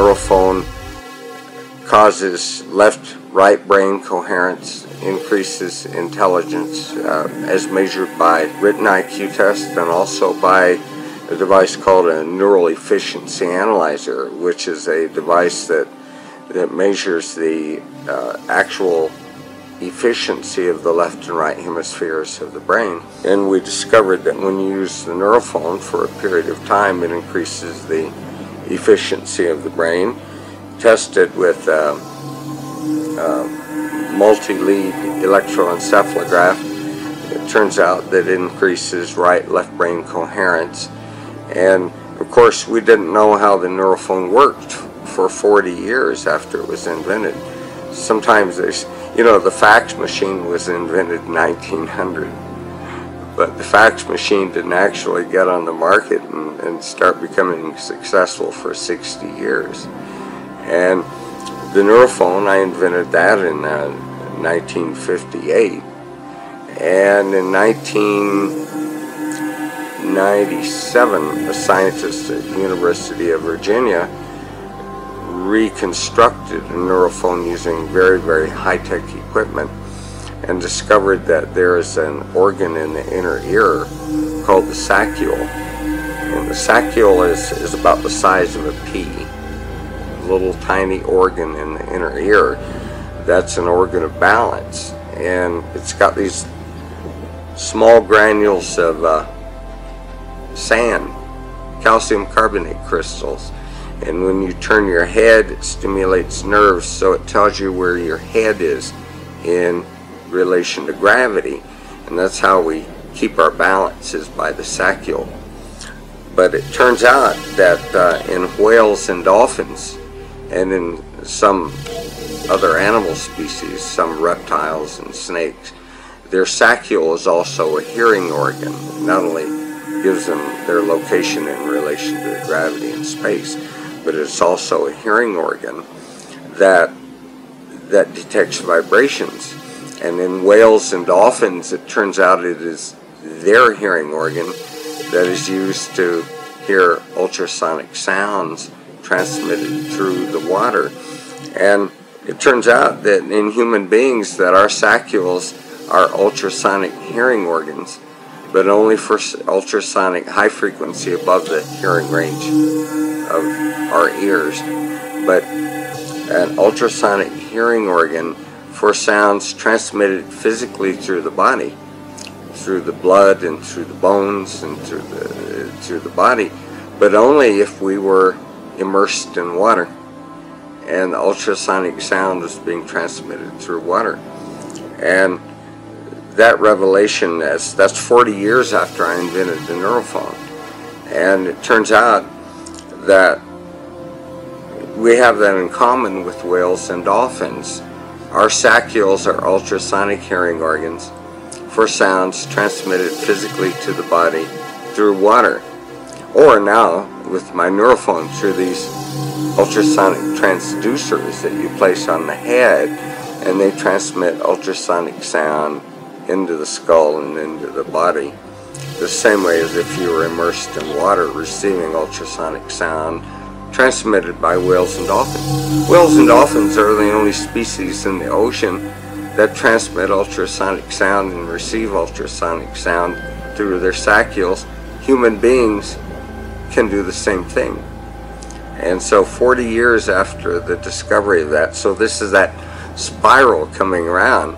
neurophone causes left-right brain coherence, increases intelligence uh, as measured by written IQ tests and also by a device called a neural efficiency analyzer, which is a device that that measures the uh, actual efficiency of the left and right hemispheres of the brain. And we discovered that when you use the neurophone for a period of time, it increases the efficiency of the brain. Tested with uh, uh, multi-lead electroencephalograph, it turns out that it increases right-left brain coherence. And of course, we didn't know how the neurophone worked for 40 years after it was invented. Sometimes there's, you know, the fax machine was invented in 1900, but the fax machine didn't actually get on the market and, and start becoming successful for 60 years. And the neurophone, I invented that in uh, 1958. And in 1997, a scientist at the University of Virginia reconstructed a neurophone using very, very high-tech equipment and discovered that there is an organ in the inner ear called the saccule. And the saccule is, is about the size of a pea, a little tiny organ in the inner ear. That's an organ of balance. And it's got these small granules of uh, sand, calcium carbonate crystals and when you turn your head it stimulates nerves so it tells you where your head is in relation to gravity and that's how we keep our balance is by the saccule but it turns out that uh, in whales and dolphins and in some other animal species some reptiles and snakes their saccule is also a hearing organ it not only gives them their location in relation to gravity and space but it's also a hearing organ that that detects vibrations. And in whales and dolphins, it turns out it is their hearing organ that is used to hear ultrasonic sounds transmitted through the water. And it turns out that in human beings that our saccules are ultrasonic hearing organs, but only for ultrasonic high frequency above the hearing range of our ears, but an ultrasonic hearing organ for sounds transmitted physically through the body, through the blood and through the bones and through the, through the body, but only if we were immersed in water and ultrasonic sound was being transmitted through water. And that revelation, that's, that's 40 years after I invented the neurophone. And it turns out that we have that in common with whales and dolphins. Our saccules are ultrasonic hearing organs for sounds transmitted physically to the body through water. Or now, with my neurophone, through these ultrasonic transducers that you place on the head, and they transmit ultrasonic sound into the skull and into the body the same way as if you were immersed in water receiving ultrasonic sound transmitted by whales and dolphins. Whales and dolphins are the only species in the ocean that transmit ultrasonic sound and receive ultrasonic sound through their saccules. Human beings can do the same thing. And so 40 years after the discovery of that, so this is that spiral coming around.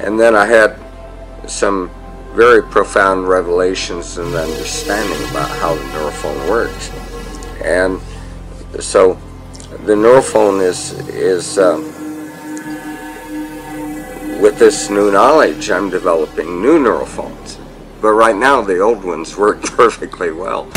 And then I had some very profound revelations and understanding about how the neurophone works. And so the neurophone is, is um, with this new knowledge, I'm developing new neurophones. But right now, the old ones work perfectly well.